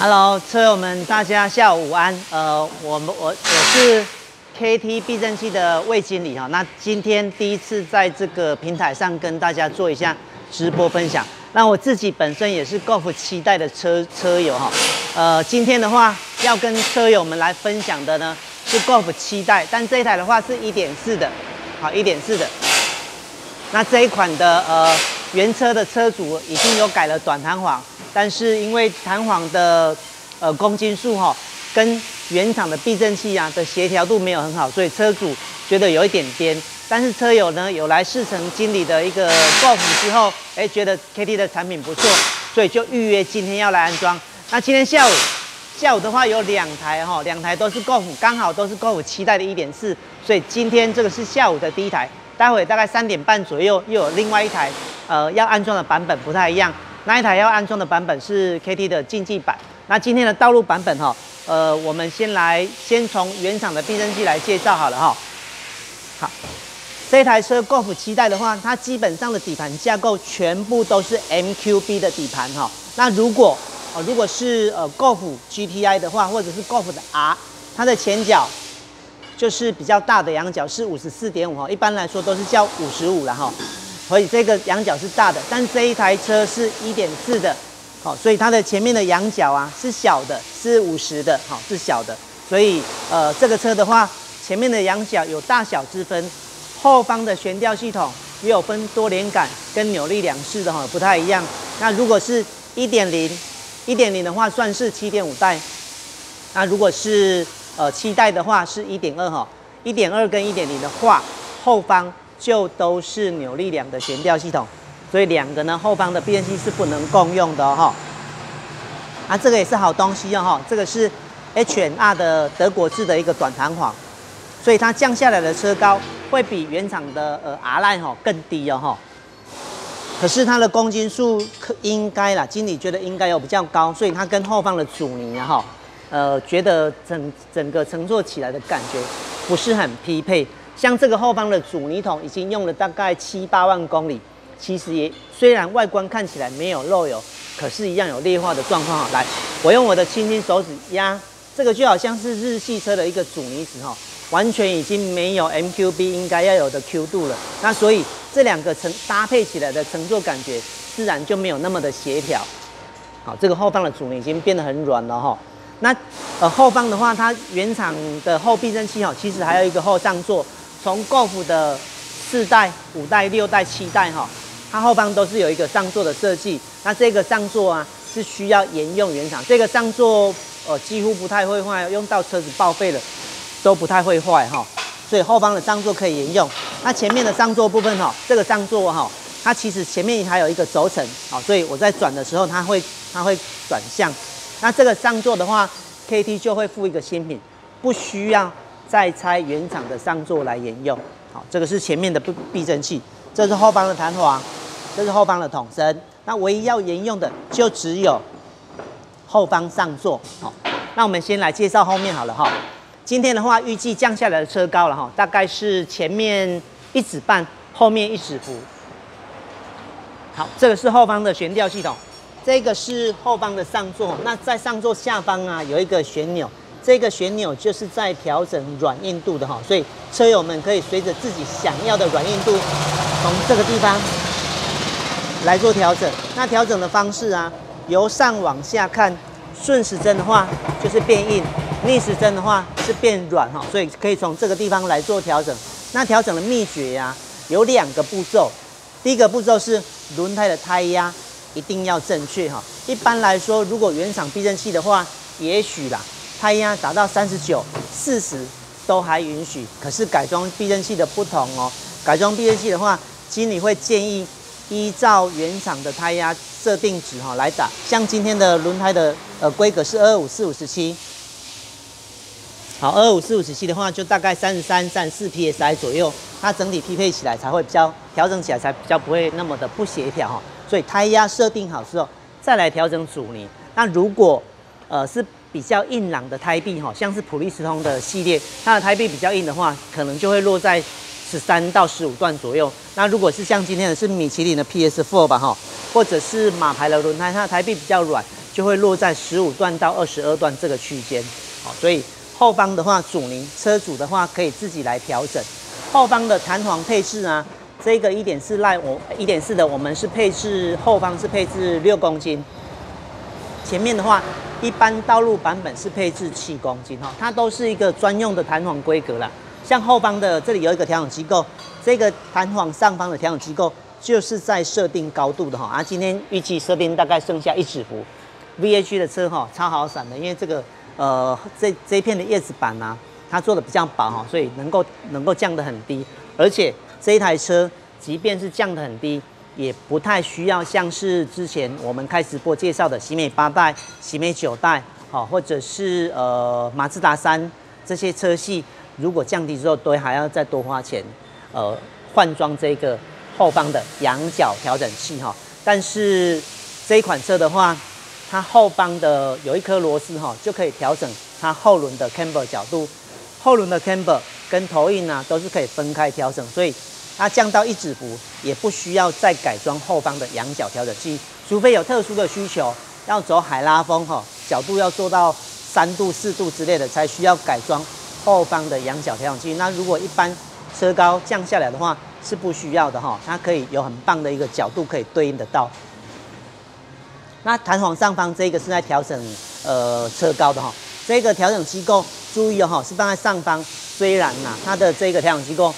Hello，车友们，大家下午安。呃，我们我我是 KT 避震器的魏经理哈。那今天第一次在这个平台上跟大家做一下直播分享。那我自己本身也是 Golf 七代的车车友哈。呃，今天的话要跟车友们来分享的呢是 Golf 七代，但这一台的话是一点四的，好一点四的。那这一款的呃原车的车主已经有改了短弹簧。但是因为弹簧的呃公斤数哈，跟原厂的避震器啊的协调度没有很好，所以车主觉得有一点颠。但是车友呢有来试乘经理的一个 Golf 之后，哎觉得 KT 的产品不错，所以就预约今天要来安装。那今天下午下午的话有两台哈，两台都是 Golf，刚好都是 Golf 期待的一点四，所以今天这个是下午的第一台。待会大概三点半左右又有另外一台呃要安装的版本不太一样。那一台要安装的版本是 KT 的竞技版。那今天的道路版本哈，呃，我们先来先从原厂的避震器来介绍好了哈。好，这台车 Golf 七代的话，它基本上的底盘架构全部都是 MQB 的底盘哈。那如果哦，如果是呃 Golf GTI 的话，或者是 Golf 的 R，它的前脚就是比较大的仰角是五十四点五哈，一般来说都是叫五十五了哈。所以这个仰角是大的，但这一台车是一点四的，好，所以它的前面的仰角啊是小的，是五十的，好，是小的。所以呃，这个车的话，前面的仰角有大小之分，后方的悬吊系统也有分多连杆跟扭力两式的哈，不太一样。那如果是一点零，一点零的话算是七点五代，那如果是呃七代的话是一点二哈，一点二跟一点零的话，后方。就都是扭力梁的悬吊系统，所以两个呢后方的避震器是不能共用的哈。啊，这个也是好东西哦哈，这个是 H N R 的德国制的一个短弹簧，所以它降下来的车高会比原厂的呃 R line 哈更低哦哈。可是它的公斤数可应该啦，经理觉得应该有比较高，所以它跟后方的阻尼啊哈，呃，觉得整整个乘坐起来的感觉不是很匹配。像这个后方的阻尼筒已经用了大概七八万公里，其实也虽然外观看起来没有漏油，可是一样有裂化的状况哈。来，我用我的轻轻手指压，这个就好像是日系车的一个阻尼子哈，完全已经没有 MQB 应该要有的 Q 度了。那所以这两个乘搭配起来的乘坐感觉，自然就没有那么的协调。好，这个后方的阻尼已经变得很软了哈。那呃后方的话，它原厂的后避震器哈，其实还有一个后上座。从 Golf 的四代、五代、六代、七代哈，它后方都是有一个上座的设计。那这个上座啊，是需要沿用原厂。这个上座呃几乎不太会坏，用到车子报废了都不太会坏哈。所以后方的上座可以沿用。那前面的上座部分哈，这个上座哈，它其实前面还有一个轴承好，所以我在转的时候它会它会转向。那这个上座的话，KT 就会附一个新品，不需要。再拆原厂的上座来沿用，好，这个是前面的避避震器，这是后方的弹簧，这是后方的筒身，那唯一要沿用的就只有后方上座，好，那我们先来介绍后面好了哈。今天的话，预计降下来的车高了哈，大概是前面一指半，后面一指幅。好，这个是后方的悬吊系统，这个是后方的上座，那在上座下方啊有一个旋钮。这个旋钮就是在调整软硬度的哈，所以车友们可以随着自己想要的软硬度，从这个地方来做调整。那调整的方式啊，由上往下看，顺时针的话就是变硬，逆时针的话是变软哈，所以可以从这个地方来做调整。那调整的秘诀呀，有两个步骤。第一个步骤是轮胎的胎压一定要正确哈。一般来说，如果原厂避震器的话，也许啦。胎压达到三十九、四十都还允许，可是改装避震器的不同哦。改装避震器的话，经理会建议依照原厂的胎压设定值哈来打。像今天的轮胎的呃规格是二五四五十七，好，二五四五十七的话就大概三十三、三十四 psi 左右，它整体匹配起来才会比较调整起来才比较不会那么的不协调哈。所以胎压设定好之后，再来调整阻尼。那如果呃是比较硬朗的胎壁哈，像是普利司通的系列，它的胎壁比较硬的话，可能就会落在十三到十五段左右。那如果是像今天的是米其林的 PS4 吧哈，或者是马牌的轮胎，它的胎壁比较软，就会落在十五段到二十二段这个区间。好，所以后方的话，主宁车主的话可以自己来调整。后方的弹簧配置啊，这个一点四赖我一点四的，我们是配置后方是配置六公斤，前面的话一般道路版本是配置七公斤哈，它都是一个专用的弹簧规格啦。像后方的这里有一个调整机构，这个弹簧上方的调整机构就是在设定高度的哈。啊，今天预计设定大概剩下一指幅，V H 的车哈超好闪的，因为这个呃这这一片的叶子板啊，它做的比较薄哈，所以能够能够降得很低。而且这一台车即便是降得很低，也不太需要像是之前我们开直播介绍的喜美八代、喜美九代，好，或者是呃马自达三这些车系。如果降低之后，都还要再多花钱，呃，换装这个后方的仰角调整器哈。但是这一款车的话，它后方的有一颗螺丝哈，就可以调整它后轮的 camber 角度。后轮的 camber 跟头印呢都是可以分开调整，所以它降到一指幅也不需要再改装后方的仰角调整器，除非有特殊的需求，要走海拉风哈，角度要做到三度四度之类的，才需要改装。后方的仰角调整器，那如果一般车高降下来的话，是不需要的哈。它可以有很棒的一个角度可以对应得到。那弹簧上方这个是在调整呃车高的哈，这个调整机构注意哦哈，是放在上方。虽然呐，它的这个调整机构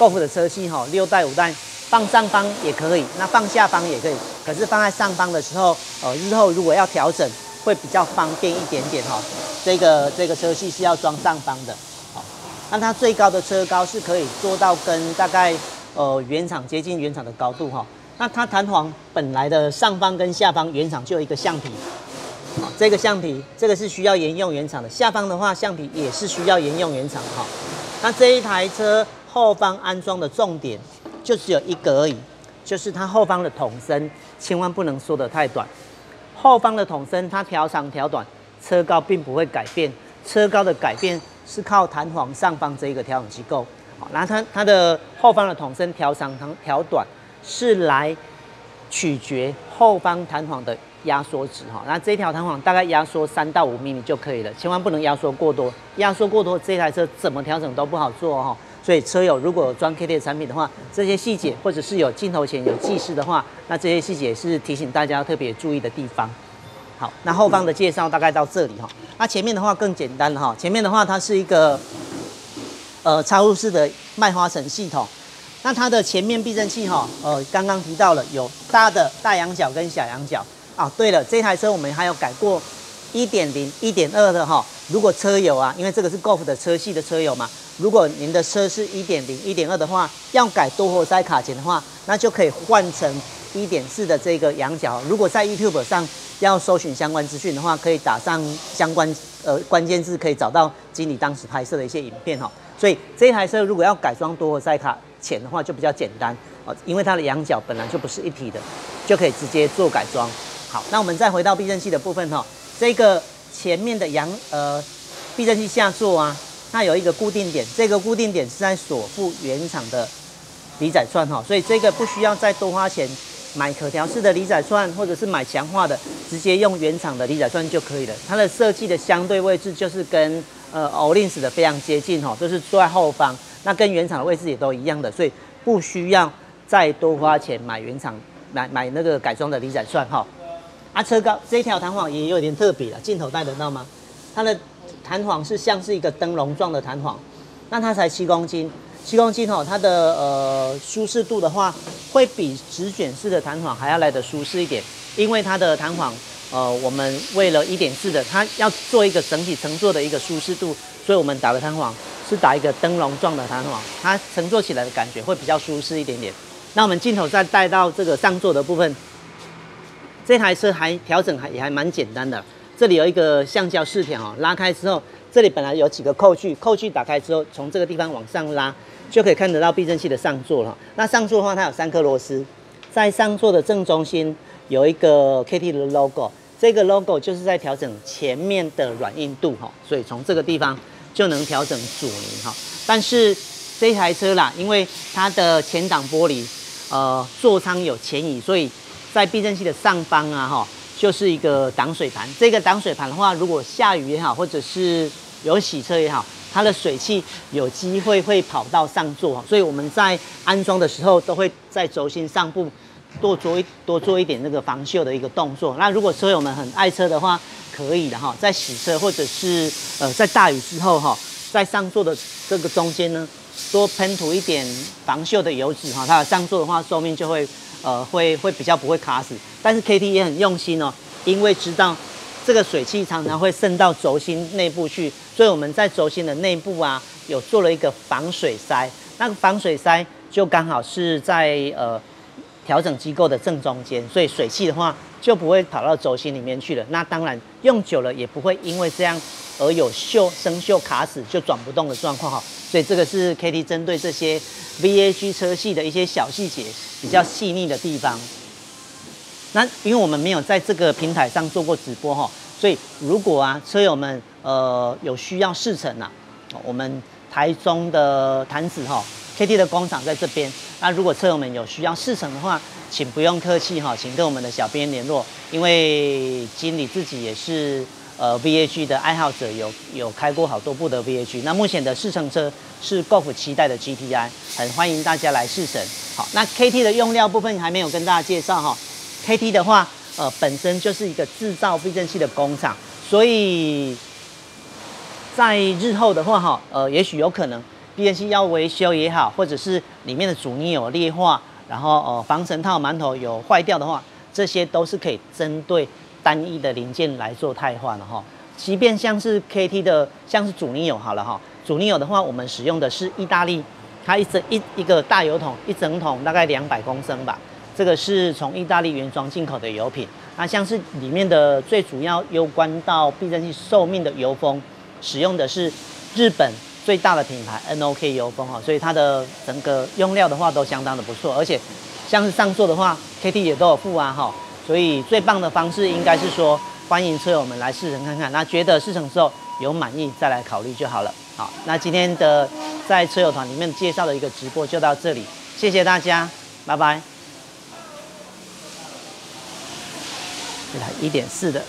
，Golf 的车系哈，六代五代放上方也可以，那放下方也可以。可是放在上方的时候，呃，日后如果要调整，会比较方便一点点哈。这个这个车系是要装上方的。那它最高的车高是可以做到跟大概呃原厂接近原厂的高度哈。那它弹簧本来的上方跟下方原厂就有一个橡皮，这个橡皮这个是需要沿用原厂的。下方的话橡皮也是需要沿用原厂哈。那这一台车后方安装的重点就只有一个而已，就是它后方的筒身千万不能缩得太短。后方的筒身它调长调短，车高并不会改变，车高的改变。是靠弹簧上方这一个调整机构，好，然后它它的后方的筒身调长、调调短是来取决后方弹簧的压缩值，哈，那这条弹簧大概压缩三到五毫米就可以了，千万不能压缩过多，压缩过多这台车怎么调整都不好做，哈，所以车友如果装 K T 产品的话，这些细节或者是有镜头前有计时的话，那这些细节是提醒大家特别注意的地方。好，那后方的介绍大概到这里哈。那前面的话更简单了哈。前面的话它是一个呃插入式的麦花臣系统。那它的前面避震器哈，呃刚刚提到了有大的大仰角跟小仰角啊。对了，这台车我们还有改过一点零、一点二的哈。如果车友啊，因为这个是 Golf 的车系的车友嘛，如果您的车是一点零、一点二的话，要改多活塞卡钳的话，那就可以换成一点四的这个仰角。如果在 YouTube 上。要搜寻相关资讯的话，可以打上相关呃关键字，可以找到经理当时拍摄的一些影片哈。所以这台车如果要改装多活塞卡钳的话，就比较简单哦，因为它的仰角本来就不是一体的，就可以直接做改装。好，那我们再回到避震器的部分哈，这个前面的仰呃避震器下座啊，那有一个固定点，这个固定点是在锁附原厂的离载串哈，所以这个不需要再多花钱。买可调式的离载串，或者是买强化的，直接用原厂的离载串就可以了。它的设计的相对位置就是跟呃 Olins 的非常接近哈，都是坐在后方，那跟原厂的位置也都一样的，所以不需要再多花钱买原厂买买那个改装的离载串哈。啊，车高这条弹簧也有点特别了，镜头带得到吗？它的弹簧是像是一个灯笼状的弹簧，那它才七公斤。七公斤哦，它的呃舒适度的话，会比直卷式的弹簧还要来的舒适一点，因为它的弹簧，呃，我们为了一点四的，它要做一个整体乘坐的一个舒适度，所以我们打的弹簧是打一个灯笼状的弹簧，它乘坐起来的感觉会比较舒适一点点。那我们镜头再带到这个上座的部分，这台车还调整还也还蛮简单的，这里有一个橡胶饰条哦，拉开之后，这里本来有几个扣具，扣具打开之后，从这个地方往上拉。就可以看得到避震器的上座了。那上座的话，它有三颗螺丝，在上座的正中心有一个 KT 的 logo，这个 logo 就是在调整前面的软硬度哈，所以从这个地方就能调整阻尼哈。但是这台车啦，因为它的前挡玻璃呃座舱有前移，所以在避震器的上方啊哈，就是一个挡水盘。这个挡水盘的话，如果下雨也好，或者是有洗车也好，它的水汽有机会会跑到上座，所以我们在安装的时候都会在轴心上部多做一多做一点那个防锈的一个动作。那如果车友们很爱车的话，可以的哈，在洗车或者是呃在大雨之后哈，在上座的这个中间呢，多喷涂一点防锈的油脂哈，它的上座的话寿命就会呃会会比较不会卡死。但是 KT 也很用心哦，因为知道这个水汽常常会渗到轴心内部去，所以我们在轴心的内部啊有做了一个防水塞，那个防水塞就刚好是在呃调整机构的正中间，所以水汽的话。就不会跑到轴心里面去了。那当然用久了也不会因为这样而有锈生锈卡死就转不动的状况哈。所以这个是 KT 针对这些 VAG 车系的一些小细节比较细腻的地方。那因为我们没有在这个平台上做过直播哈，所以如果啊车友们呃有需要试乘啊，我们台中的潭子哈 KT 的工厂在这边。那如果车友们有需要试乘的话，请不用客气哈，请跟我们的小编联络，因为经理自己也是呃 VAG 的爱好者，有有开过好多部的 VAG。那目前的试乘车是 Golf 七代的 GTI，很欢迎大家来试乘。那 KT 的用料部分还没有跟大家介绍哈。KT 的话，呃，本身就是一个制造避震器的工厂，所以在日后的话哈，呃，也许有可能避震器要维修也好，或者是里面的阻尼有裂化。然后呃，防尘套馒头有坏掉的话，这些都是可以针对单一的零件来做汰换的哈。即便像是 KT 的，像是阻尼油好了哈，阻尼油的话，我们使用的是意大利，它一整一一个大油桶，一整桶大概两百公升吧。这个是从意大利原装进口的油品。那像是里面的最主要攸关到避震器寿命的油封，使用的是日本。最大的品牌 NOK 油封哈，所以它的整个用料的话都相当的不错，而且像是上座的话，KT 也都有付啊哈，所以最棒的方式应该是说欢迎车友们来试乘看看，那觉得试乘之后有满意再来考虑就好了。好，那今天的在车友团里面介绍的一个直播就到这里，谢谢大家，拜拜。一台一点四的。